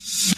you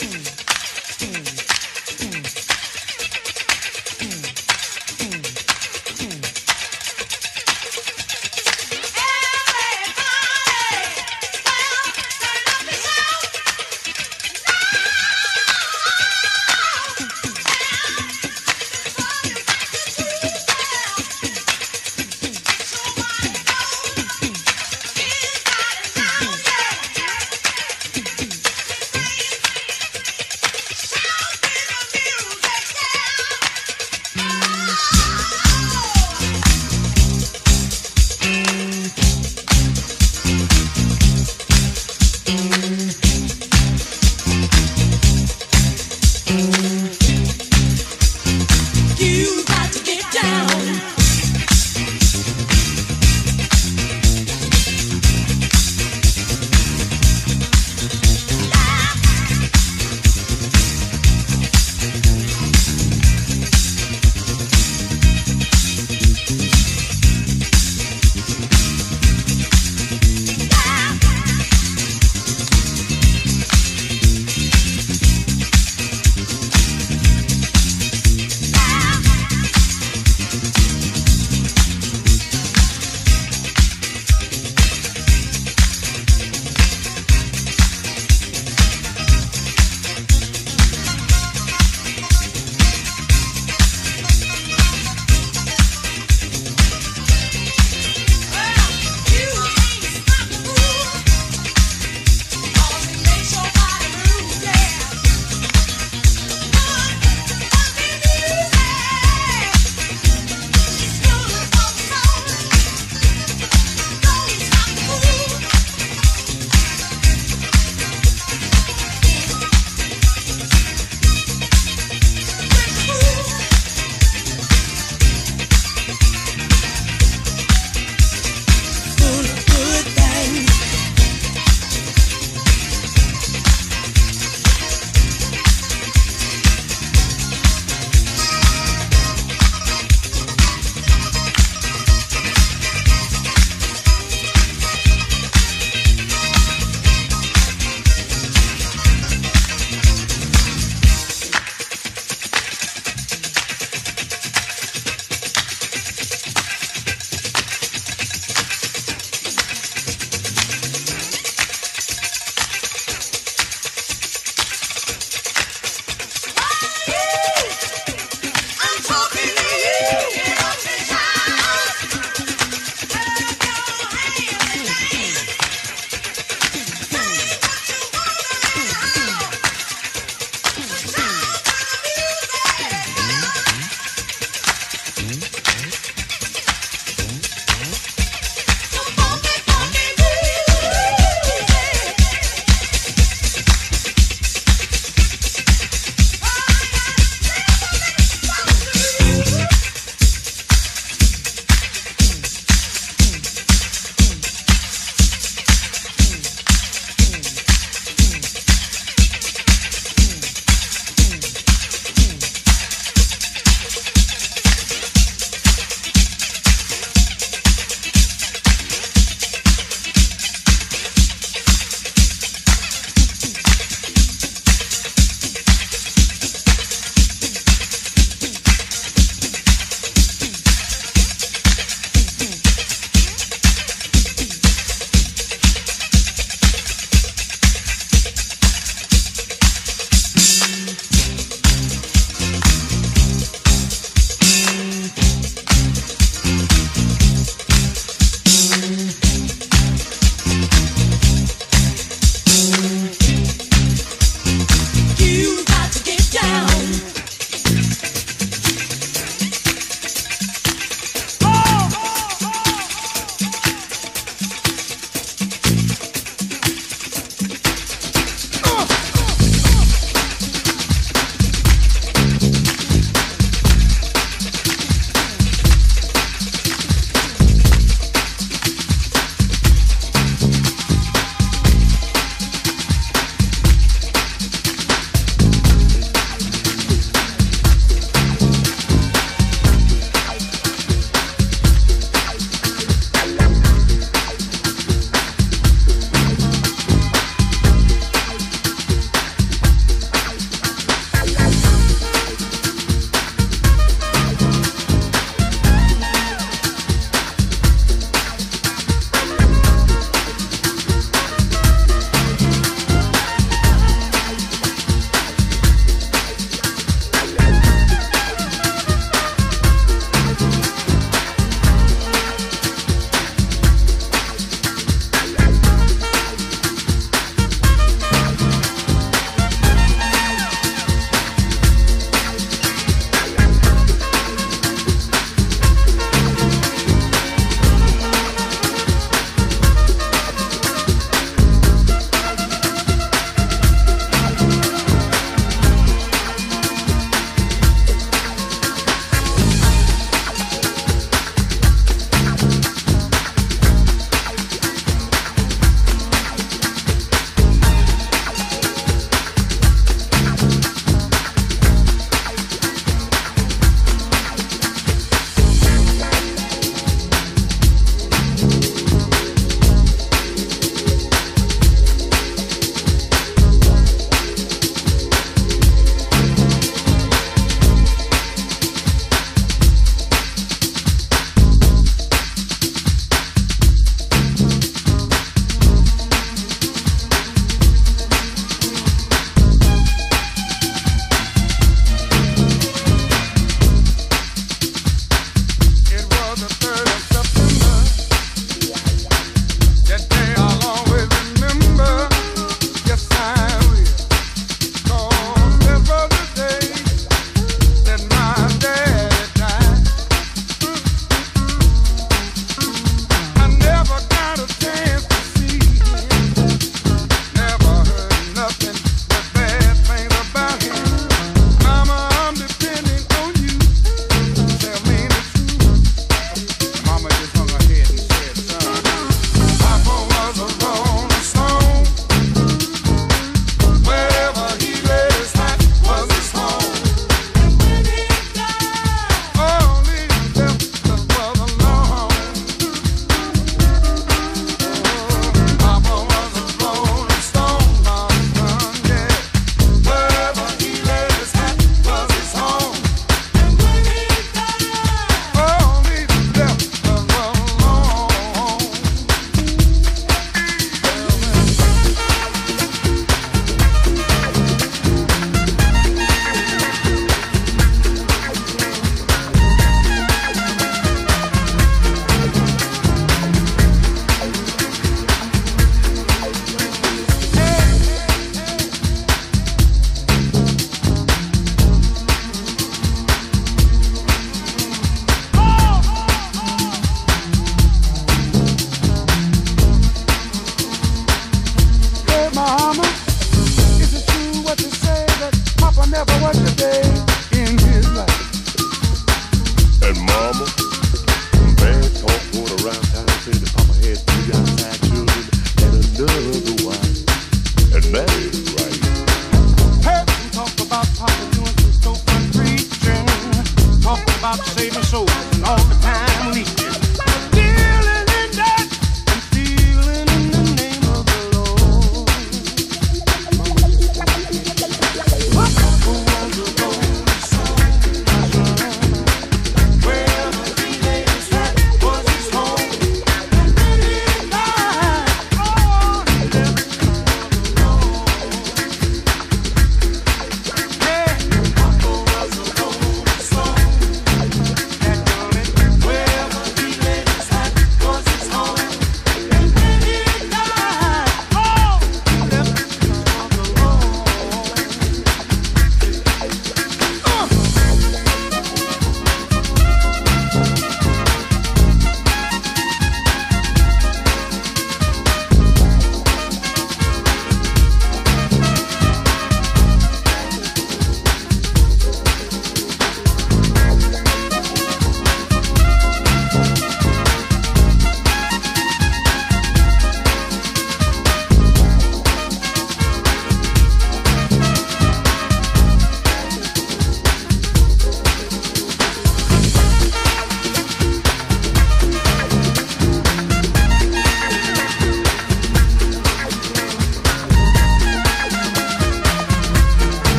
Mm.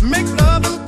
Make love and